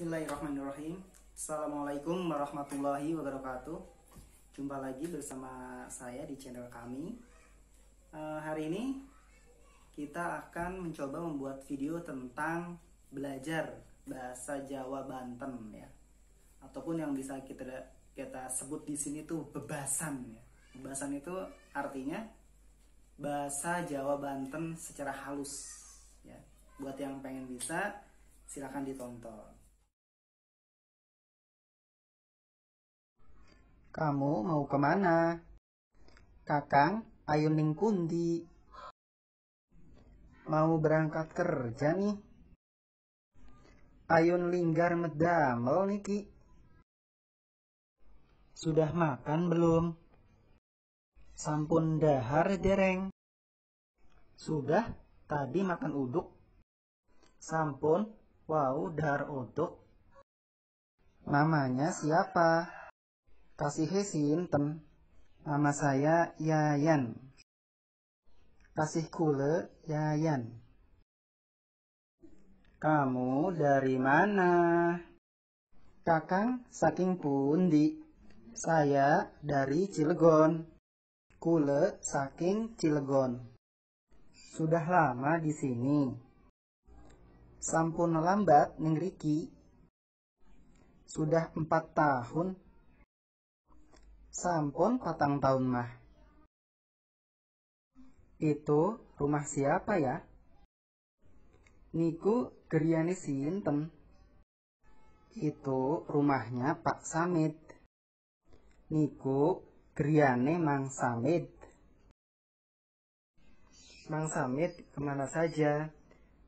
Bismillahirrahmanirrahim. Assalamualaikum warahmatullahi wabarakatuh. Jumpa lagi bersama saya di channel kami. Eh, Hari ini kita akan mencoba membuat video tentang belajar bahasa Jawa Banten ya. Ataupun yang bisa kita kita sebut di sini tuh bebasan ya. Bebasan itu artinya bahasa Jawa Banten secara halus ya. Buat yang pengen bisa silahkan ditonton Kamu mau ke mana? Kakang, ayo ning pundi? Mau berangkat kerja nih? Ayun linggar medamel niki. Sudah makan belum? Sampun dahar dereng? Sudah, tadi makan uduk. Sampun, wow dahar uduk. Namanya siapa? Kasih sinten? Nama saya Yayan. Kasih kule Yayan. Kamu dari mana? Kakang saking pundi? Saya dari Cilegon. Kule saking Cilegon. Sudah lama di sini. Sampun lambat ning Riki. Sudah empat tahun Sampun patang tahun mah. Itu rumah siapa ya? Niku geriane sinten? Itu rumahnya Pak Samit. Niku geriane Mang Samit. Mang Samit ke mana saja?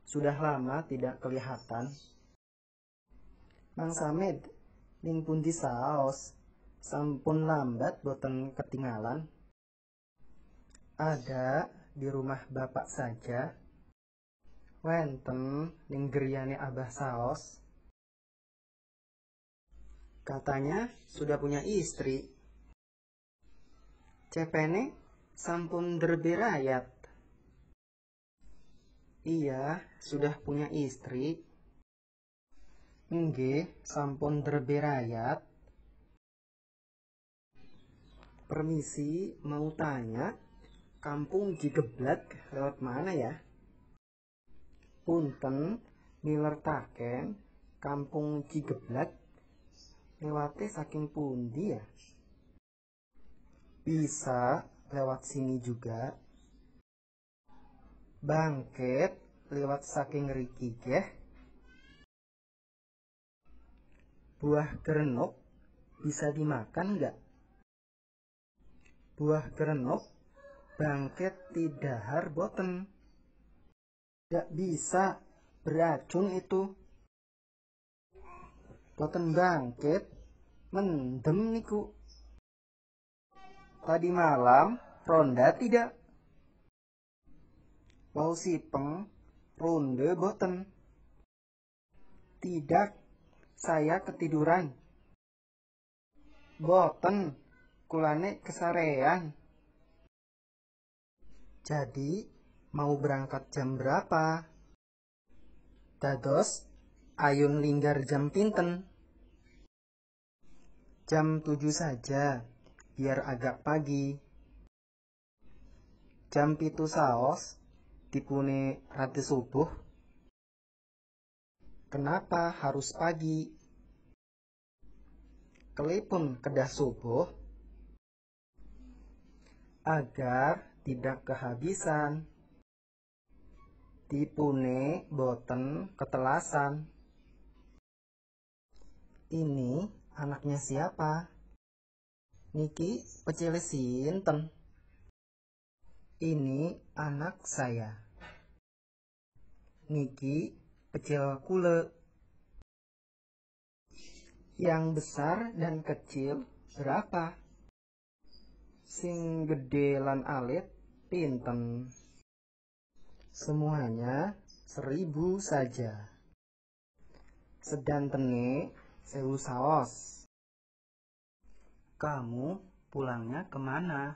Sudah lama tidak kelihatan. Mang Samit, ning pundi saos? Sampun lambat boten ketinggalan. Ada di rumah bapak saja. Wenten ning geryane abah saos. Katanya sudah punya istri. Cepene sampun derberayat iya sudah punya istri. Nggih, sampun derberayat Permisi, mau tanya, kampung Cigeblak lewat mana ya? Punten, milertaken, kampung Cigeblak lewatnya saking pundi ya? Bisa lewat sini juga. Bangket lewat saking riki ya. Buah gerenok bisa dimakan nggak? Buah gerenok bangket tidahar boten. Tidak bisa beracun itu. Boten bangket mendem niku. Tadi malam ronda tidak? Mau sipeng ronde boten. Tidak saya ketiduran. Boten kulane kesarean. Jadi, mau berangkat jam berapa? Dados, ayun linggar jam pinten? Jam 7 saja, biar agak pagi. Jam pitu saos, dipune rati subuh. Kenapa harus pagi? Kelipun kedah subuh, agar tidak kehabisan. Tipune boten ketelasan. Ini anaknya siapa? Niki pecel sinten. Ini anak saya. Niki pecel kule. Yang besar dan kecil berapa? Sing gede lan alit pinten? Semuanya seribu saja. Sedantene sewu saos. Kamu pulangnya ke mana?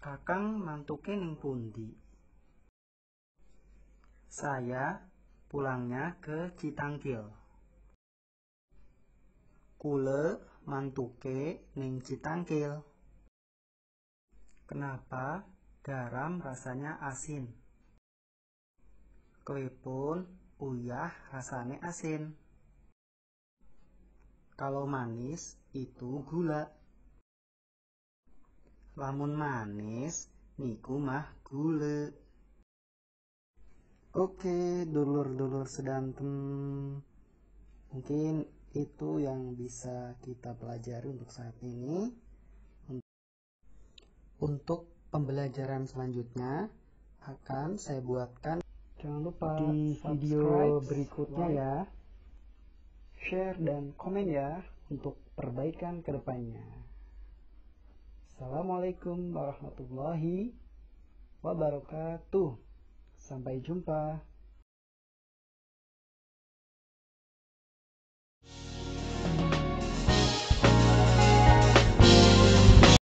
Kakang mantuke ning pundi? Saya pulangnya ke Citangkil. Kule mantuke ning Citangkil. Kenapa garam rasanya asin? Klepun uyah rasanya asin. Kalau manis itu gula. Lamun manis niku mah gule. Oke, dulur-dulur sedanten. Mungkin itu yang bisa kita pelajari untuk saat ini. Untuk pembelajaran selanjutnya akan saya buatkan jangan lupa di video berikutnya ya. Share dan komen ya untuk perbaikan ke depannya. Assalamualaikum warahmatullahi wabarakatuh. Sampai jumpa.